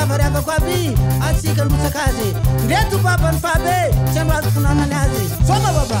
avary abakoaby asyka lotsakaze nretopabany fabe tsa nazo konanany azy sobababa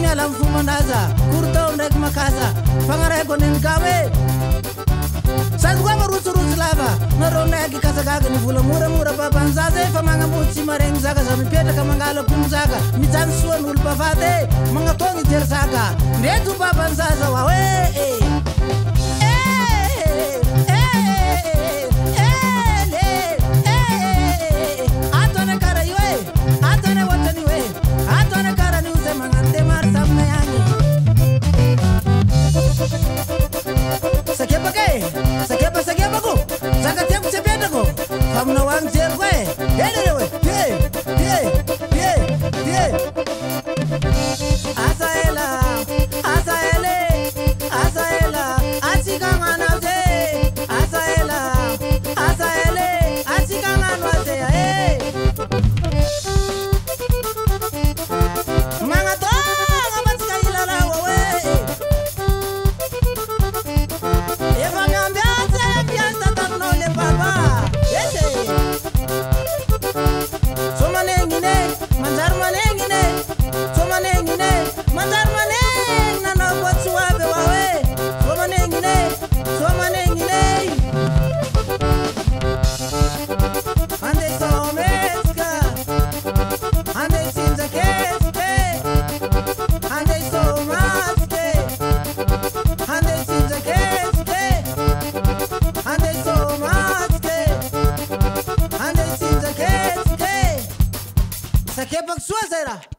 mialam fomban-draza kortao ndraky mahakaza fagnaraiko ananygam e sazy ko farotsirotso lava nareo naky kazakaga ny volamoramora babanzaza e fa magnamootsy mareny zaka za mipetraka mangalo apononzaka mijano soan'olo bavatye magnatogna jery zaka ndreky o babanzaza oa no ever. Essa aqui é pra sua, Zaira.